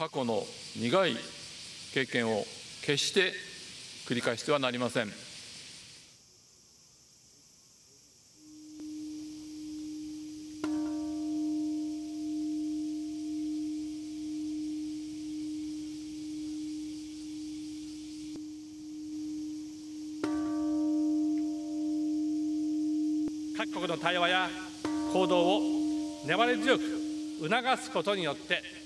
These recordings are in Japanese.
過去の苦い経験を決して繰り返してはなりません。各国の対話や行動を粘り強く促すことによって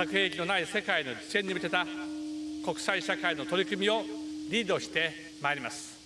核兵器のない世界の実現に向けた国際社会の取り組みをリードしてまいります。